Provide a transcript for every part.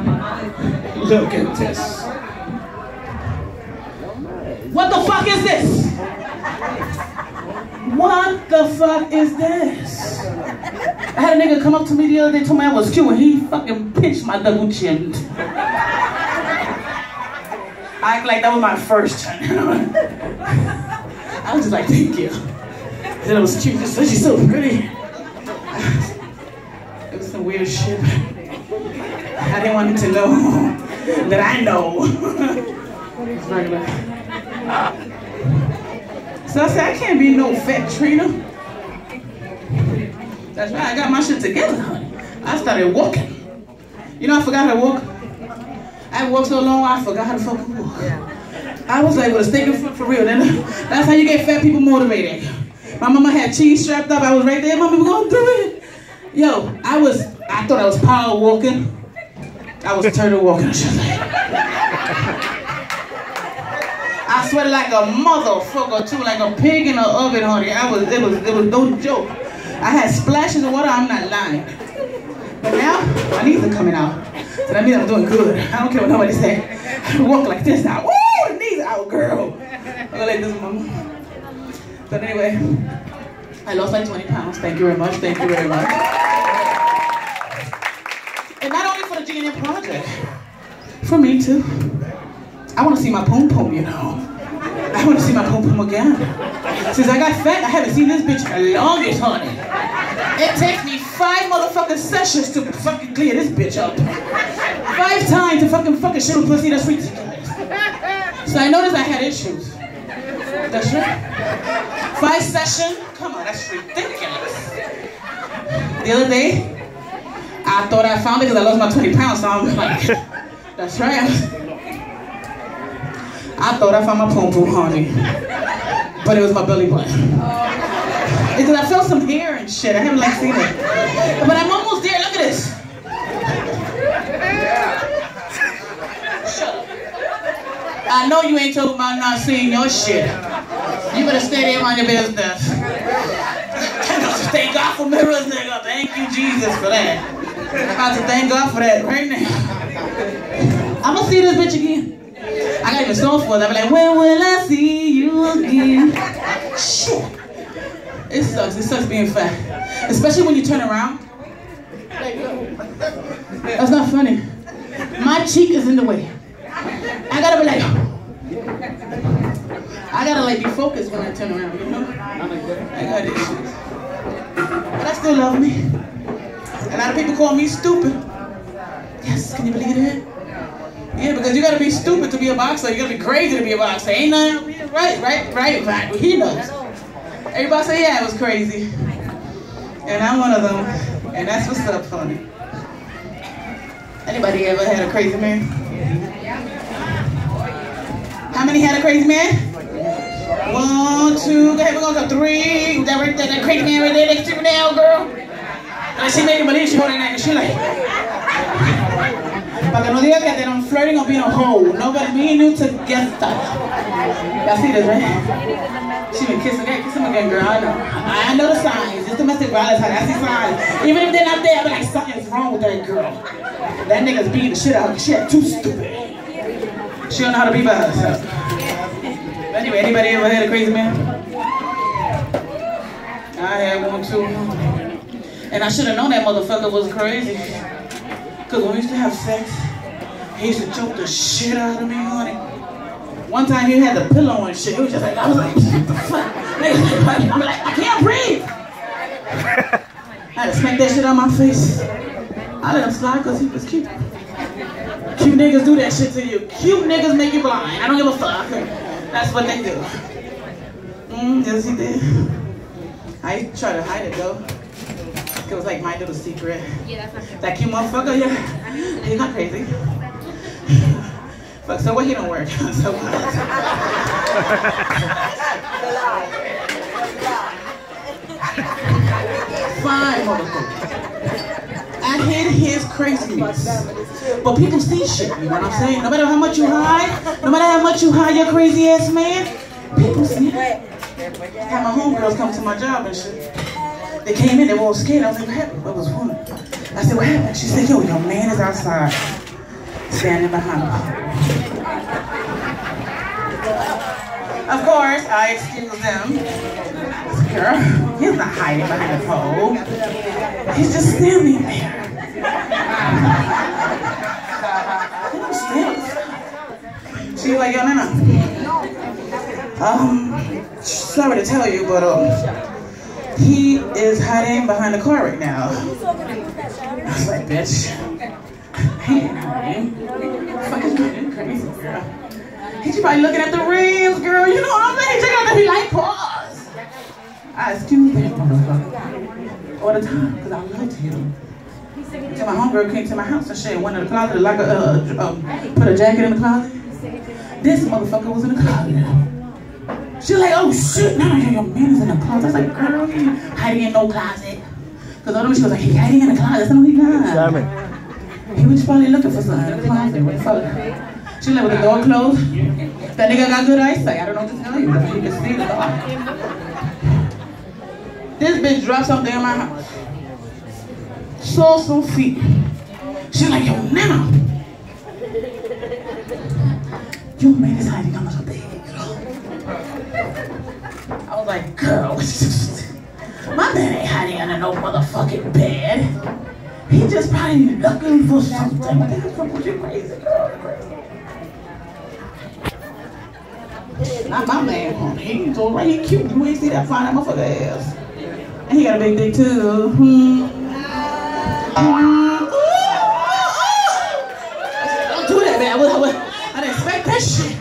Look at this. What the fuck is this? What the fuck is this? I had a nigga come up to me the other day, told me I was cute, and he fucking pinched my double chin. I act like that was my first turn. I was just like, thank you. Then it was cute. She said she's so pretty. It was some weird shit. I didn't want him to know that I know. So I said, I can't be no fat Trina. That's right, I got my shit together, honey. I started walking. You know, I forgot how to walk. I walked so long, I forgot how to fucking walk. I was like, a stinking foot for real. That's how you get fat people motivated. My mama had cheese strapped up. I was right there. Mommy, we're going through it. Yo, I was, I thought I was power walking. I was turtle walking. I sweat like a motherfucker too, like a pig in an oven, honey. I was, it was, it was no joke. I had splashes of water. I'm not lying. But now my knees are coming out, so that means I'm doing good. I don't care what nobody say. I walk like this now. Woo, knees out, girl. I go like this, mama. But anyway, I lost like 20 pounds. Thank you very much. Thank you very much. Only for project, for me too. I want to see my poom poom, you know. I want to see my poom poom again. Since I got fat, I haven't seen this bitch in the longest, honey. It takes me five motherfucking sessions to fucking clear this bitch up. Five times to fucking fucking shit on pussy, that's ridiculous. So I noticed I had issues. That's right. Five session, come on, that's ridiculous. The other day, I thought I found it because I lost my 20 pounds, so I'm like, that's right. I thought I found my poom poom, honey. But it was my belly button. Because I felt some hair and shit. I haven't like seen it. But I'm almost there. Look at this. Shut up. I know you ain't talking about not seeing your shit. You better stay there on your business. thank God for mirrors, nigga. Thank you, Jesus, for that. I got to thank God for that right now. I'm gonna see this bitch again. I got even song for it. I'm like, when will I see you again? Shit. It sucks. It sucks being fat. Especially when you turn around. That's not funny. My cheek is in the way. I gotta be like, I gotta like be focused when I turn around, you know? I got issues. But I still love me. A lot of people call me stupid. Yes, can you believe that? Yeah, because you gotta be stupid to be a boxer. You gotta be crazy to be a boxer. Ain't nothing right, right, right, right. He knows. Everybody say, yeah, it was crazy. And I'm one of them. And that's what's up, honey. Anybody ever had a crazy man? How many had a crazy man? One, two, go ahead, we're gonna go three. That right there, that crazy man right there next to you now, girl. Eh. It believe she holding that and she like. Para no diga que they're flirting or being a hoe. Nobody, me and you together. Y'all see this, right? She been kissing that, kiss him again, girl. I know. I know the signs. It's domestic violence. I see signs. Even if they're not there, I be like, something's wrong with that girl. That nigga's beating the shit out of. She too stupid. She don't know how to be by herself. But anyway, anybody ever had a crazy man? I had one too. And I should have known that motherfucker was crazy. Cause when we used to have sex, he used to choke the shit out of me, honey. One time he had the pillow and shit. It was just like, I was like, what the fuck? I'm like, I can't breathe. I had to smack that shit on my face. I let him slide because he was cute. Cute niggas do that shit to you. Cute niggas make you blind. I don't give a fuck. That's what they do. Mm, yes, he did. I try to hide it though. It was like my little secret. Yeah, that's not That cute motherfucker, yeah. He's not crazy. Fuck, so what he don't work? so what? Fine, motherfucker. I hid his craziness. But people see shit, you know what I'm saying? No matter how much you hide, no matter how much you hide your crazy ass man, people see it. I had my homegirls come to my job and shit. They came in, they were all scared. I was like, what happened? What was wrong? I said, what happened? She said, yo, your man is outside. standing behind the Of course, I excuse them. Girl, he's not hiding behind the pole. He's just standing there. She's like, yo, Nena. Um, sorry to tell you, but um, he is hiding behind the car right now. I was like, bitch, he ain't hiding. Fucking crazy, girl. He's probably looking at the rims, girl. You know what I'm saying? Check out the like pause. I excuse that motherfucker all the time because I love him. Till my homegirl came to my house and shit went in the closet like a uh, um, put a jacket in the closet. This motherfucker was in the closet. She was like, oh shit, now I hear your man is in the closet. I was like, girl, he hiding in no closet. Because other she was like, he hiding in the closet. That's what he got. He was probably looking for something in the closet. What the fuck? She live with the door closed. That nigga got good eyesight. I don't know what to tell you. You can see the door. This bitch dropped something in my house. Saw some feet. She like, yo, Nena. Your man is hiding under the bed. I was like, girl, my man ain't hiding under no motherfucking bed. He just probably looking for something. What you crazy, girl? Not my man. He's all right. He cute. You ain't see that fine motherfucker ass. And he got a big dick too. Hmm. Don't do that, man. I, I, I didn't expect that shit.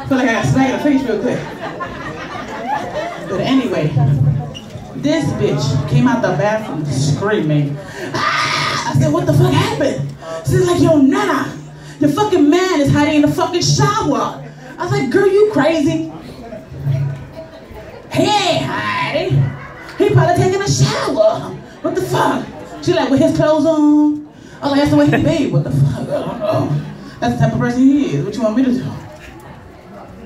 I feel like I got smacked in the face real quick. But anyway, this bitch came out the bathroom screaming. Ah! I said, what the fuck happened? She's like, yo, Nena, the fucking man is hiding in the fucking shower. I was like, girl, you crazy? He ain't hiding. He probably taking a shower. What the fuck? She like, with his clothes on? I was like, that's the way he be. What the fuck? I. That's the type of person he is. What you want me to do?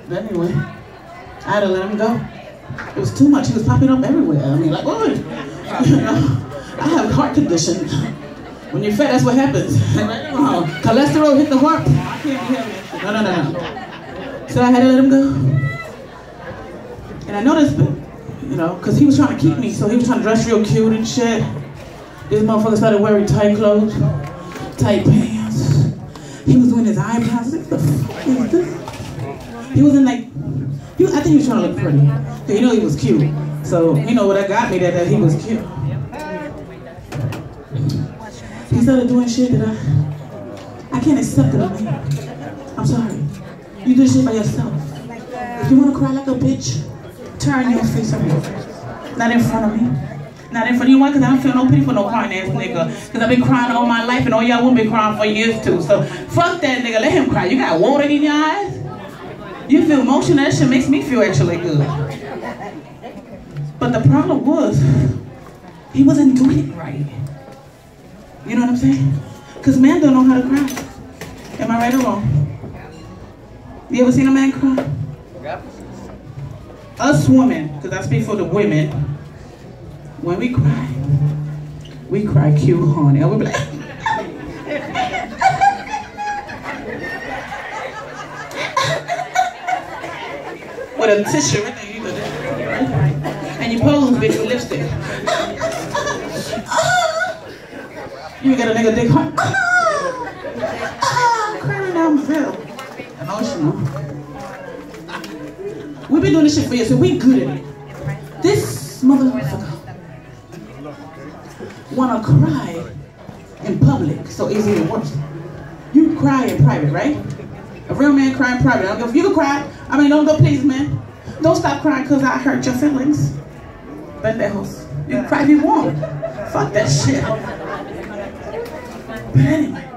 But anyway, I had to let him go. It was too much. He was popping up everywhere. I mean, like, oh, you know, I have heart condition. When you're fat, that's what happens. Oh, cholesterol hit the heart. No, no, no, no. So I had to let him go. And I noticed, you know, because he was trying to keep me, so he was trying to dress real cute and shit. This motherfucker started wearing tight clothes, tight pants. He was doing his eyebrows. What the fuck is this? He was in like, he I think he was trying to look pretty. You know he was cute. So, you know what I got me that, that he was cute. He started doing shit that I, I can't accept it. I'm sorry. You do shit by yourself. If you want to cry like a bitch, turn your face away. Not in front of me. Not in front of you. Why? Because I don't feel no pity for no crying ass nigga. Because I've been crying all my life and all y'all women been crying for years too. So fuck that nigga. Let him cry. You got water in your eyes? You feel emotion. That shit makes me feel actually good. But the problem was, he wasn't doing it right. You know what I'm saying? Because men don't know how to cry. Am I right or wrong? You ever seen a man cry? Yep. Us women, because I speak for the women, when we cry, we cry cute, honey. And we be like, with a tissue right there, and you bitch, with lipstick. you get a nigga dick hard. crying down the emotional. We've been doing this shit for years, so we good at it. This motherfucker wanna cry in public so easy to watch. You cry in private, right? A real man cry in private. I don't know if you can cry. I mean, don't go please, man. Don't stop crying because I hurt your feelings. Pendejos. You can cry if you want. Fuck that shit. But anyway.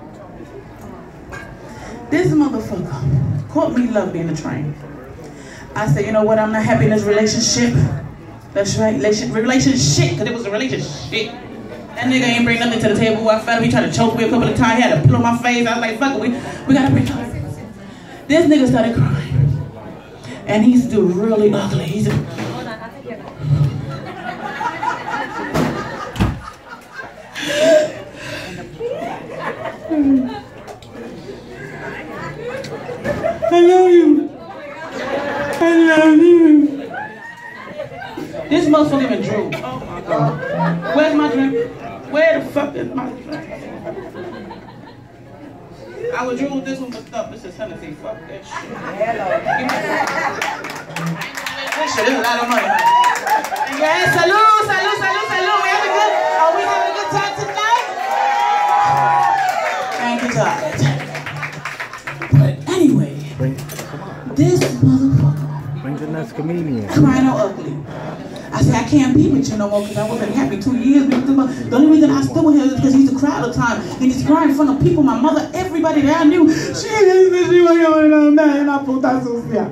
This motherfucker caught me lovely in the train. I said, you know what, I'm not happy in this relationship. That's right, relation, relationship, because it was a relationship. That nigga ain't bring nothing to the table. I felt him, he tried to choke me a couple of times. He had to pull my face. I was like, fuck it, we, we gotta up. This nigga started crying. And he's still really ugly. He's a... I love you. I love you. This motherfucker even drew. Oh my god. Where's my drink? Where the fuck is my I would drool this one, but stop. This is Hennessy. Fuck that shit. Hello. This shit is a lot of money. Yes, salute, salute, salute, salute. We having a good, are we having a good time tonight? Thank you, God. But anyway, Bring, this motherfucker Bring the next comedian. crying out ugly. Can't be with you no more because I wasn't happy two years. The only reason I still him is because he used to cry all the time. And he's crying in front of people, my mother, everybody that I knew. She me, she was going on that, and I put that sucia.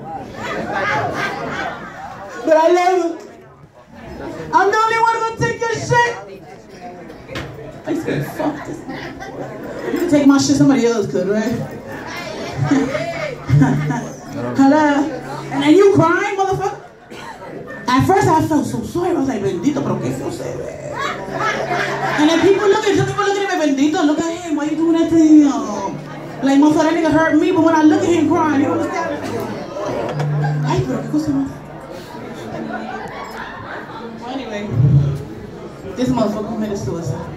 But I love her. I'm the only one gonna take your shit. I said, fuck this. You can take my shit, somebody else could, right? Hello? And then you crying, motherfucker? At first I felt so sorry. I was like, bendito, pero qué feo se ve. And then people look at him, people look at him, bendito, look at him, why you doing that to him? Like, motherfucker, that nigga hurt me, but when I look at him crying, you understand? Ay, pero qué cosa. Well, anyway, this motherfucker committed suicide.